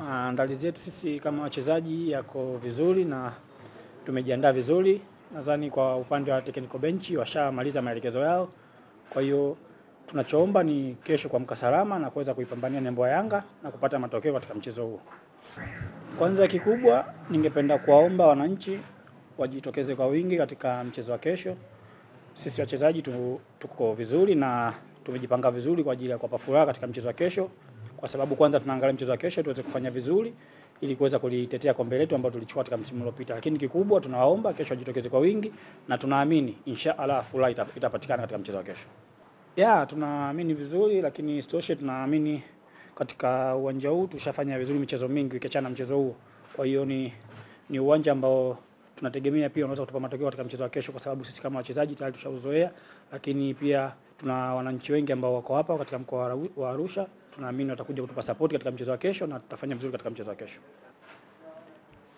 Maandalizi yetu sisi kama wachezaji yako vizuri na tumejiandaa vizuri. Nadhani kwa upande wa technical bench washamaliza maelekezo yao, kwa hiyo tunachoomba ni kesho kuamka salama na kuweza kuipambania nembo ya Yanga na kupata matokeo katika mchezo huo. Kwanza kikubwa, ningependa kuwaomba wananchi wajitokeze kwa wingi katika mchezo wa kesho. Sisi wachezaji tuko vizuri na tumejipanga vizuri kwa ajili ya kuwapa furaha katika mchezo wa kesho, kwa sababu kwanza tunaangalia mchezo wa kesho tuweze kufanya vizuri ili kuweza kulitetea kombe letu ambalo tulichukua katika msimu uliopita. Lakini kikubwa tunawaomba kesho wajitokeze kwa wingi na tunaamini insha Allah furaha ita- itapatikana katika mchezo wa kesho. Ya, tunaamini vizuri, lakini isitoshe tunaamini katika uwanja huu tushafanya vizuri michezo mingi ukiachana na mchezo huu. Kwa hiyo ni, ni uwanja ambao tunategemea pia unaweza kutupa matokeo katika mchezo wa kesho, kwa sababu sisi kama wachezaji tayari tushauzoea, lakini pia tuna wananchi wengi ambao wako hapa katika mkoa wa Arusha. Tunaamini watakuja kutupa support katika mchezo wa kesho na tutafanya vizuri katika mchezo wa kesho.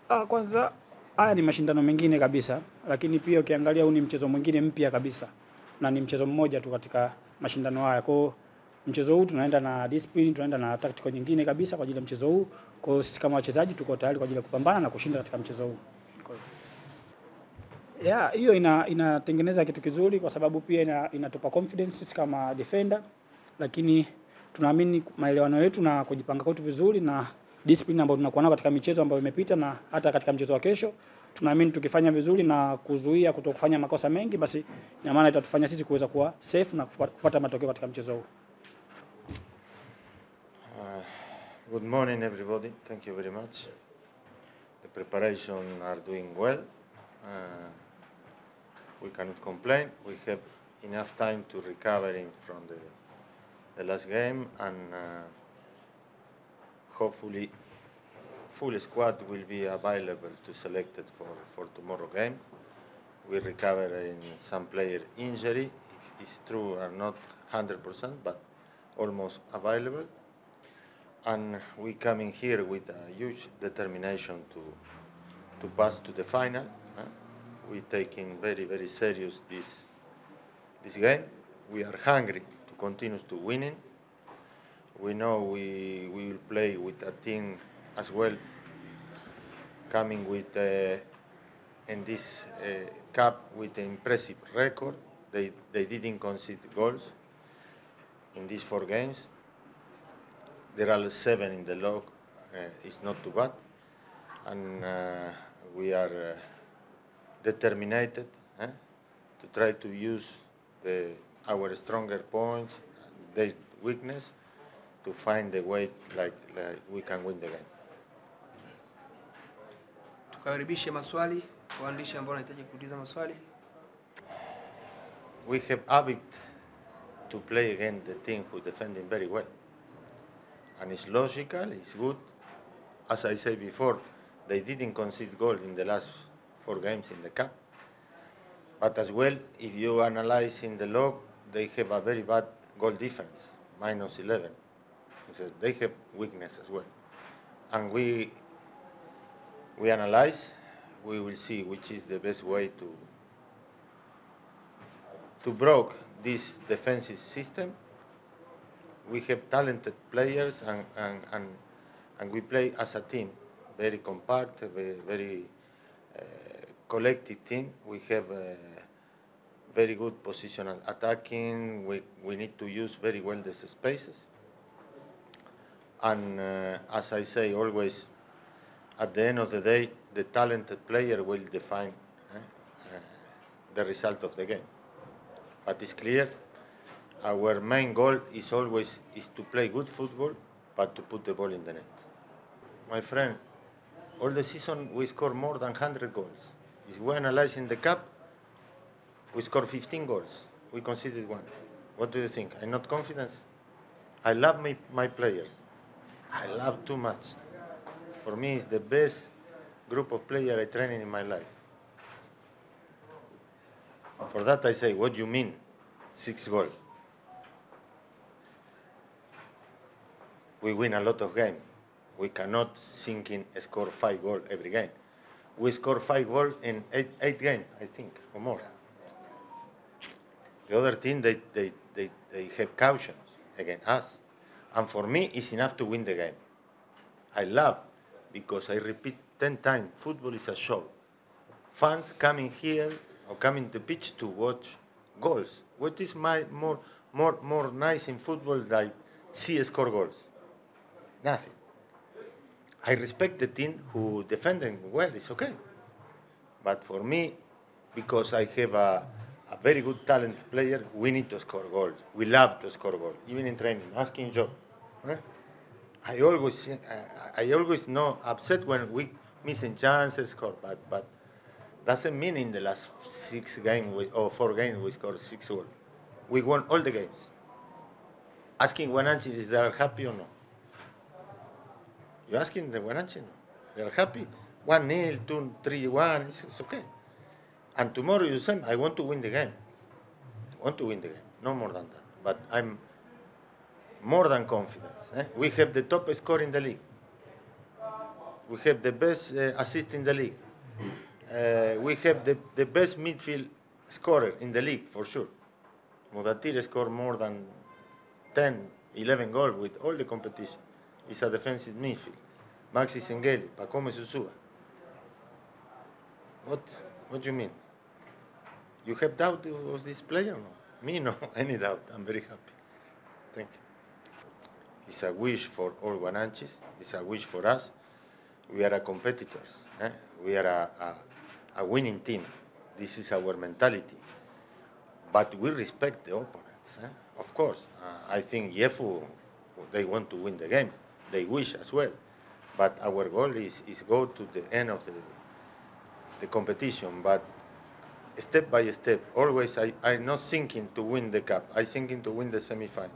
Ah, kwanza haya ni mashindano mengine kabisa, lakini pia ukiangalia huu ni mchezo mwingine mpya kabisa na ni mchezo mmoja tu katika mashindano haya. Kwa hiyo mchezo huu tunaenda na discipline, tunaenda na tactical nyingine kabisa kwa ajili ya mchezo huu. Kwa hiyo sisi kama wachezaji tuko tayari kwa ajili ya kupambana na kushinda katika mchezo huu. Ya hiyo ina inatengeneza kitu kizuri kwa sababu pia ina, inatupa confidence sisi kama defender, lakini tunaamini maelewano yetu na kujipanga kwetu vizuri na discipline ambayo tunakuwa nayo katika michezo ambayo imepita na hata katika mchezo wa kesho, tunaamini tukifanya vizuri na kuzuia kutokufanya makosa mengi, basi ina maana itatufanya sisi kuweza kuwa safe na kupata matokeo katika mchezo huu. Uh, Good morning, everybody. Thank you very much. The preparation are doing well. Uh, We cannot complain. We have enough time to recovering from the, the last game and uh, hopefully full squad will be available to select it for, for tomorrow game. We recover in some player injury. It's true are not 100%, but almost available and we coming here with a huge determination to to pass to the final. huh? We taking very very serious this this game. We are hungry to continue to winning. We know we we will play with a team as well coming with uh, in this uh, cup with an impressive record. They they didn't concede goals in these four games. There are seven in the log. Uh, it's not too bad, and uh, we are uh, determined eh, to try to use the, our stronger points, their weakness, to find the way like, like we can win the game. Tukaribishe maswali waandishi ambao wanahitaji kuuliza maswali. We have habit to play against the team who defending very well, and it's logical. It's good. As I said before, they didn't concede goal in the last four games in the cup. But as well, if you analyze in the log, they have a very bad goal difference, minus 11. So they have weakness as well. And we we analyze, we will see which is the best way to to broke this defensive system. We have talented players and, and, and, and we play as a team, very compact, very, very collective team. We have uh, very good positional attacking. We, we need to use very well the spaces. And uh, as I say always, at the end of the day, the talented player will define eh, uh, the result of the game. But it's clear our main goal is always is to play good football, but to put the ball in the net. My friend, all the season we score more than 100 goals. If we analyze in the cup, we score 15 goals. We conceded one. What do you think? I'm not confident. I love my, my players. I love too much. For me, it's the best group of players I train in my life. For that, I say, what do you mean, six goals? We win a lot of games. We cannot sink in score five goals every game. We score five goals in eight, eight games, I think, or more. The other team, they, they, they, they have cautions against us. And for me, it's enough to win the game. I love because I repeat 10 times football is a show. Fans coming here or coming to pitch to watch goals. What is my more, more, more nice in football like see score goals? Nothing. I respect the team who defending well, it's okay. But for me, because I have a, a very good talent player, we need to score goals. We love to score goals, even in training, asking Job. eh? I always, I, I always know upset when we missing chances, score, but but doesn't mean in the last six games or four games we scored six goals. We won all the games. Asking Guananchi is they are happy or no? You asking the Guananchi? No. They are happy. One nil, two, three, one. It's, it's okay. And tomorrow you say, I want to win the game. I want to win the game. No more than that. But I'm more than confident. eh? We have the top score in the league. We have the best uh, assist in the league. Uh, we have the, the best midfield scorer in the league for sure. Mudathir scored more than 10, 11 goals with all the competition. He's a defensive midfield. Maxi Nzengeli, Pacome Zouzoua. What, what do you mean? You have doubt of this player? No? Me, no, any doubt. I'm very happy. Thank you. It's a wish for all Guananchis. It's a wish for us. We are a competitors. eh? We are a, a, a winning team. This is our mentality. But we respect the opponents. eh? Of course, uh, I think Ihefu, they want to win the game. They wish as well. But our goal is, is go to the end of the, the competition. But step by step, always I, I'm not thinking to win the cup. I'm thinking to win the semi-final.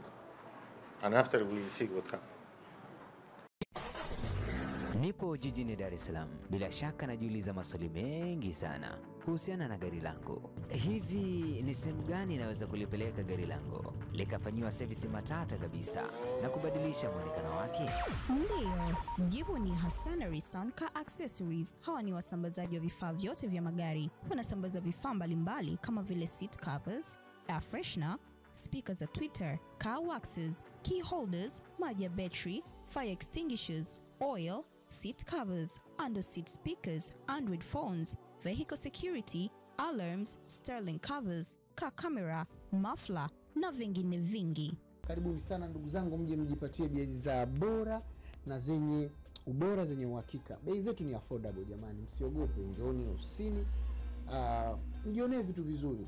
And after we'll see what happens. Nipo jijini Dar es Salaam. Bila shaka najiuliza maswali mengi sana kuhusiana na gari langu. Hivi ni sehemu gani inaweza kulipeleka gari langu likafanyiwa sevisi matata kabisa na kubadilisha mwonekano wake? Ndiyo, jibu ni Hassan Rison Car Accessories. Hawa ni wasambazaji wa vifaa vyote vya magari. Wanasambaza vifaa mbalimbali kama vile seat covers, air freshener, speaker za Twitter, car waxes, key holders, maji ya battery, fire extinguishers, oil, seat covers, under seat speakers, Android phones, vehicle security, alarms, sterling covers, car camera, muffler na vingine vingi. Karibuni sana ndugu zangu, mje mjipatie bidhaa bora na zenye ubora zenye uhakika. Bei zetu ni affordable jamani, msiogope, njooni ofisini, uh, mjionee vitu vizuri.